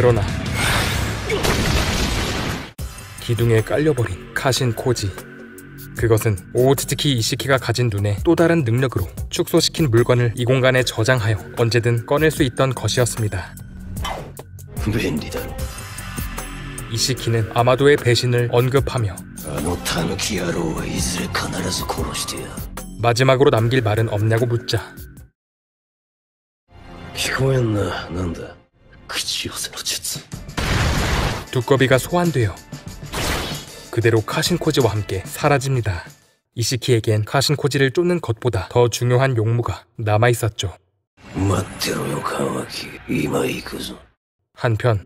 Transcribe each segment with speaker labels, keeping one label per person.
Speaker 1: 그러나 기둥에 깔려버린 카신 코지 그것은 오츠츠키 이시키가 가진 눈의 또 다른 능력으로 축소시킨 물건을 이 공간에 저장하여 언제든 꺼낼 수 있던 것이었습니다.
Speaker 2: 便利だろ
Speaker 1: 이시키는 아마도의 배신을 언급하며
Speaker 2: あのタヌキ野郎はいずれ必ず殺してやる
Speaker 1: 마지막으로 남길 말은 없냐고 묻자
Speaker 2: 聞こえんななんだ 口寄せの術
Speaker 1: 두꺼비가 소환되어 그대로 카신코지와 함께 사라집니다. 이시키에겐 카신코지를 쫓는 것보다 더 중요한 용무가 남아 있었죠.
Speaker 2: 待ってろよカワキ今行くぞ
Speaker 1: 한편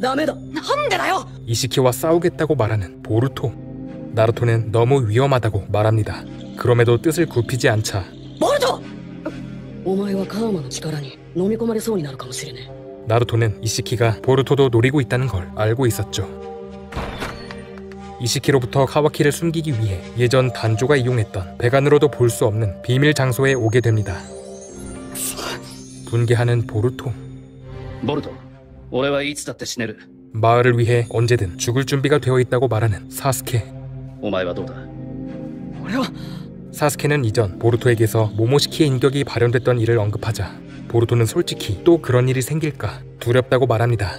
Speaker 3: ダメだなんでだよ
Speaker 1: 이시키와 싸우겠다고 말하는 보루토. 나루토는 너무 위험하다고 말합니다. 그럼에도 뜻을 굽히지 않자
Speaker 3: ボルトお前はカーマの力に飲み込まれそうになるかもしれねえ
Speaker 1: 나루토는 이시키가 보루토도 노리고 있다는 걸 알고 있었죠. 이시키로부터 카와키를 숨기기 위해 예전 단조가 이용했던 배관으로도 볼 수 없는 비밀 장소에 오게 됩니다. 분개하는 보루토.
Speaker 4: 보루토, 오레와 이츠다테
Speaker 1: 마을을 위해 언제든 죽을 준비가 되어 있다고 말하는 사스케. 사스케는 이전 보루토에게서 모모시키의 인격이 발현됐던 일을 언급하자 보르도는 솔직히 또 그런 일이 생길까 두렵다고 말합니다.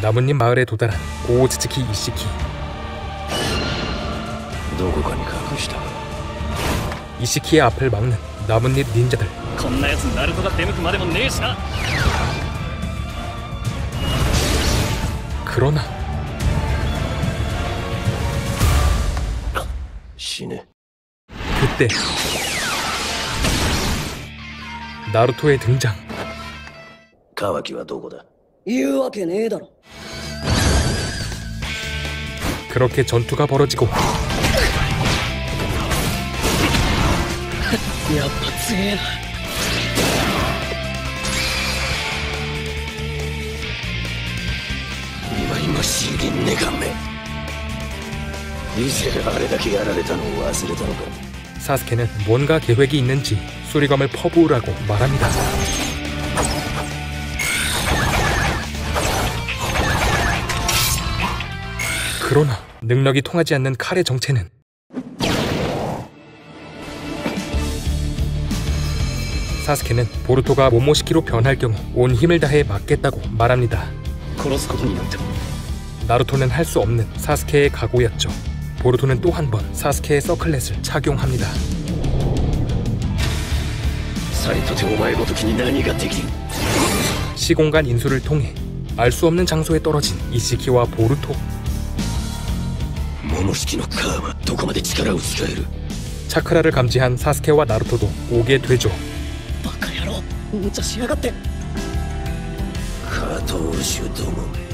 Speaker 1: 나뭇잎 마을에 도달한 오오츠츠키 이시키.
Speaker 2: 누구건 가끔시다.
Speaker 1: 이시키의 앞을 막는 나뭇잎 닌자들. 그러나 그때 나루토의 등장.
Speaker 2: 가와키와
Speaker 3: 도고다. 이유와케네다로.
Speaker 1: 그렇게 전투가 벌어지고. 사스케는 뭔가 계획이 있는지 목소리감을 퍼부으라고 말합니다. 그러나 능력이 통하지 않는 칼의 정체는 사스케는 보루토가 모모시키로 변할 경우 온 힘을 다해 막겠다고 말합니다. 나루토는 할 수 없는 사스케의 각오였죠. 보루토는 또 한 번 사스케의 서클렛을 착용합니다.
Speaker 2: さりとてお前ごときに何ができる
Speaker 1: 시공간 인수를 통해 알 수 없는 장소에 떨어진 이시키와 보루토
Speaker 2: モモ式のカーマどこまで力を使える
Speaker 1: 차크라를 감지한 사스케와 나루토도 오게 되죠.
Speaker 3: バカ野郎無茶しやがって
Speaker 2: 加藤主どもめ